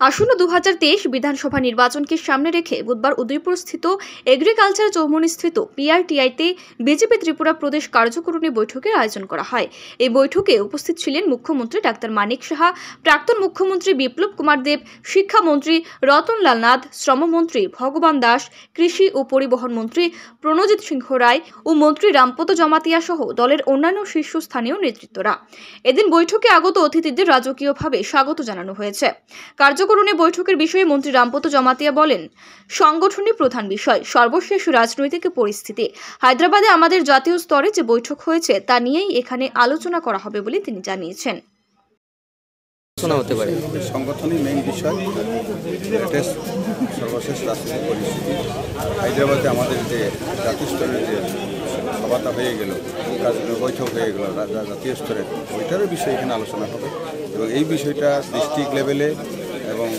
আসন্ন দু হাজার তেইশ বিধানসভা নির্বাচনকে সামনে রেখে বুধবার উদয়পুর স্থিত এগ্রিকালচার চৌমনি স্থিত পিআরটিআইতে বিজেপি ত্রিপুরা প্রদেশ কার্যকরণী বৈঠকের আয়োজন করা হয়। এই বৈঠকে উপস্থিত ছিলেন মুখ্যমন্ত্রী ডাক্তার মানিক সাহা, প্রাক্তন মুখ্যমন্ত্রী বিপ্লব কুমার দেব, শিক্ষামন্ত্রী রতনলাল নাথ, শ্রমমন্ত্রী ভগবান দাস, কৃষি ও পরিবহন মন্ত্রী প্রণজিৎ সিংহ রায় ও মন্ত্রী রামপদ জমাতিয়া সহ দলের অন্যান্য শীর্ষস্থানীয় নেতৃত্বরা। এদিন বৈঠকে আগত অতিথিদের রাজকীয়ভাবে স্বাগত জানানো হয়েছে। কার্যকরণী বৈঠকের বিষয়ে মন্ত্রী রামপত জমাতিয়া বলেন সংগঠনই প্রধান বিষয় সর্বশেষ রাজনৈতিক পরিস্থিতি। হায়দ্রাবাদে আমাদের জাতীয় স্তরে যে বৈঠক হয়েছে তা নিয়েই এখানে আলোচনা করা হবে বলে তিনি জানিয়েছেন। শোনা হতে পারে। সংগঠনই মেইন বিষয়। লেটেস্ট সর্বশেষ রাজনৈতিক পরিস্থিতি। হায়দ্রাবাদে আমাদের যে জাতীয় স্তরের যে সভাটা হয়ে গেল বৈঠক হয়ে গেল জাতীয় স্তরের ওইটারও বিষয়ে এখানে আলোচনা হবে। এবং এই বিষয়টা ডিস্ট্রিক্ট লেভেলে এবং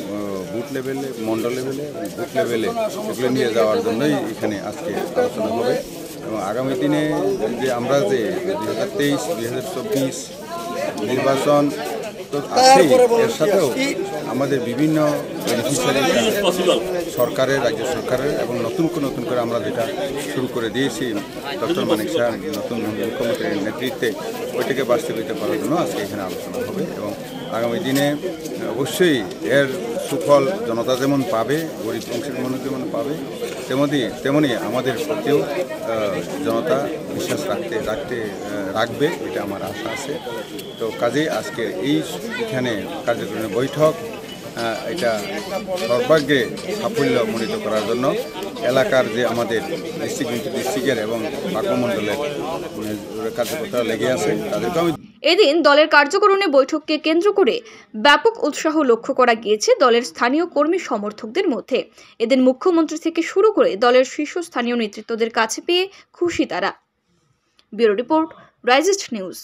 বুথ লেভেলে, মন্ডল লেভেলে এবং বুথ লেভেলে এগুলো নিয়ে যাওয়ার জন্যই এখানে আজকে আলোচনা হবে। এবং আগামী দিনে যে আমরা যে দু হাজার তেইশ, দুই হাজার চব্বিশ নির্বাচন তো আছেই। এর সাথেও আমাদের বিভিন্ন বেনিফিশিয়ারি সরকারের রাজ্য সরকারের এবং নতুন করে নতুন করে আমরা যেটা শুরু করে দিয়েছি ডক্টর মানিক শাহ নতুন মুখ্যমন্ত্রীর নেতৃত্বে ওইটাকে বাস্তবায়িত করার জন্য আজকে এখানে আলোচনা হবে এবং আগামী দিনে অবশ্যই এর সুফল জনতা যেমন পাবে, গরিব অংশের মানুষ যেমন পাবে, তেমনি তেমনি আমাদের প্রতিও জনতা বিশ্বাস রাখতে রাখতে রাখবে, এটা আমার আশা আছে। তো কাজেই আজকে এই এখানে কার্যক্রমের বৈঠক এটা সর্বাগ্রে সাফল্য মনিত করার জন্য এলাকার যে আমাদের ডিস্ট্রিক্ট, ডিস্ট্রিক্টের এবং বাক্যমণ্ডলের কার্যকর্তারা লেগে আছে তাদেরকে আমি এদিন দলের কার্যকরণে বৈঠককে কেন্দ্র করে ব্যাপক উৎসাহ লক্ষ্য করা গিয়েছে দলের স্থানীয় কর্মী সমর্থকদের মধ্যে। এদিন মুখ্যমন্ত্রী থেকে শুরু করে দলের শীর্ষস্থানীয় নেতৃত্বদের কাছে পেয়ে খুশি তারা। ব্যুরো রিপোর্ট, রাইজেস্ট নিউজ।